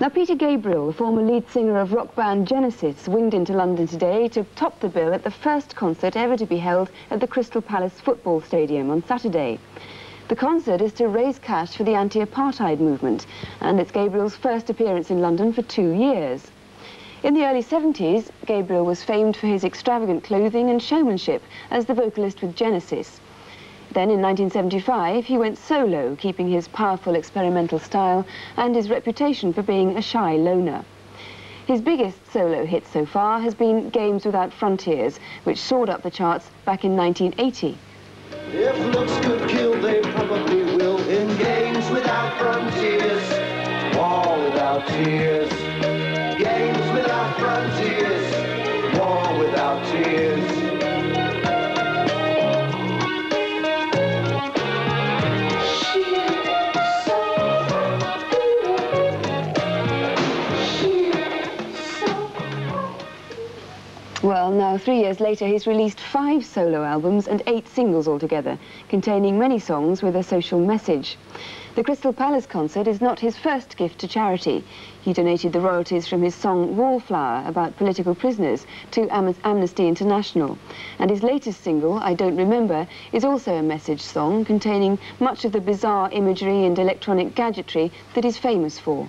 Now, Peter Gabriel, the former lead singer of rock band Genesis, winged into London today to top the bill at the first concert ever to be held at the Crystal Palace Football Stadium on Saturday. The concert is to raise cash for the anti-apartheid movement, and it's Gabriel's first appearance in London for two years. In the early 70s, Gabriel was famed for his extravagant clothing and showmanship as the vocalist with Genesis. Then in 1975, he went solo, keeping his powerful experimental style and his reputation for being a shy loner. His biggest solo hit so far has been Games Without Frontiers, which soared up the charts back in 1980. If looks could kill, they probably will in Games Without Frontiers, War Without Tears. Games Without Frontiers, War Without Tears. Three years later, he's released five solo albums and eight singles altogether, containing many songs with a social message. The Crystal Palace concert is not his first gift to charity. He donated the royalties from his song Wallflower about political prisoners to Am Amnesty International. And his latest single, I Don't Remember, is also a message song containing much of the bizarre imagery and electronic gadgetry that he's famous for.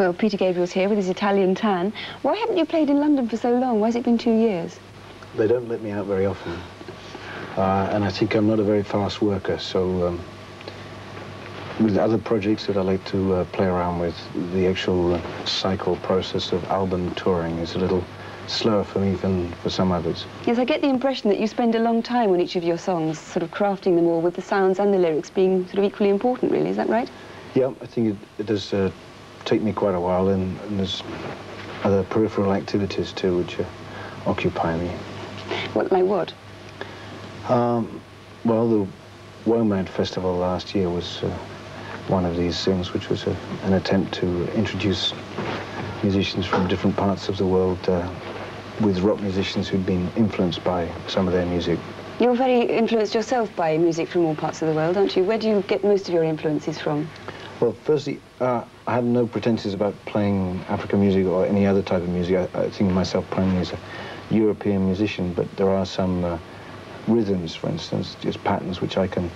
Well, Peter Gabriel's here with his Italian tan. Why haven't you played in London for so long? Why has it been two years? They don't let me out very often. Uh, and I think I'm not a very fast worker, so um, with other projects that I like to uh, play around with, the actual uh, cycle process of album touring is a little slower for me than for some others. Yes, I get the impression that you spend a long time on each of your songs, sort of crafting them all with the sounds and the lyrics being sort of equally important, really. Is that right? Yeah, I think it, it does uh, take me quite a while, and, and there's other peripheral activities too which uh, occupy me. What, like what? Um, well, the WOMAD Festival last year was uh, one of these things, which was a, an attempt to introduce musicians from different parts of the world uh, with rock musicians who'd been influenced by some of their music. You're very influenced yourself by music from all parts of the world, aren't you? Where do you get most of your influences from? Well, firstly, uh, I have no pretenses about playing African music or any other type of music. I, I think of myself primarily as a European musician, but there are some uh, rhythms, for instance, just patterns which I can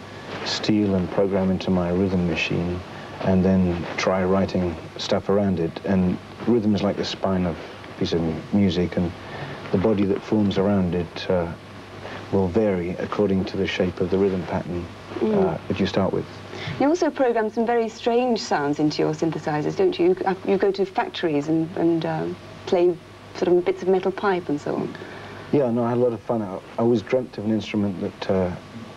steal and program into my rhythm machine and then try writing stuff around it. And rhythm is like the spine of a piece of music, and the body that forms around it uh, will vary according to the shape of the rhythm pattern mm. uh, that you start with. You also program some very strange sounds into your synthesizers, don't you? You, you go to factories and, and um, play sort of bits of metal pipe and so on. Yeah, no, I had a lot of fun. I, I always dreamt of an instrument that uh,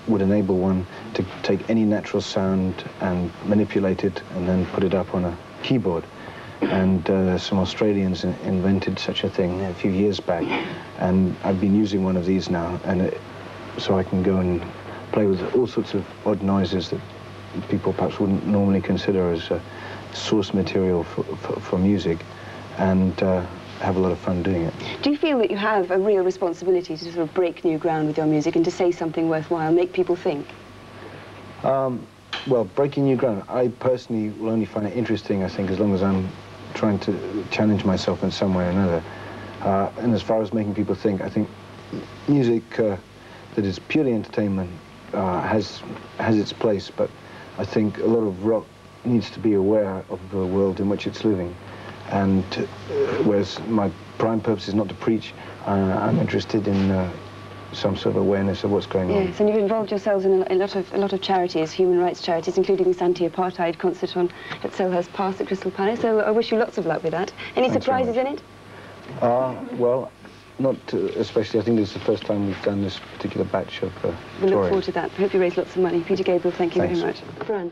would enable one to take any natural sound and manipulate it and then put it up on a keyboard. And uh, some Australians invented such a thing a few years back. And I've been using one of these now, and it, so I can go and play with all sorts of odd noises that people perhaps wouldn't normally consider as uh, source material for, for, for music and uh, have a lot of fun doing it. Do you feel that you have a real responsibility to sort of break new ground with your music and to say something worthwhile, make people think? Um, well, breaking new ground, I personally will only find it interesting, I think, as long as I'm trying to challenge myself in some way or another. Uh, and as far as making people think, I think music uh, that is purely entertainment uh, has, has its place, but I think a lot of rock needs to be aware of the world in which it's living. And uh, whereas my prime purpose is not to preach, uh, I'm interested in uh, some sort of awareness of what's going on. Yes, and you've involved yourselves in a, a, lot of a lot of charities, human rights charities, including this anti-apartheid concert on at Selhurst Park at Crystal Palace. So I wish you lots of luck with that. Any Thanks surprises in it? Uh, well, not uh, especially. I think this is the first time we've done this particular batch of uh, We look forward to that. Hope you raise lots of money. Peter Gabriel, thank you Thanks. very much. Fran.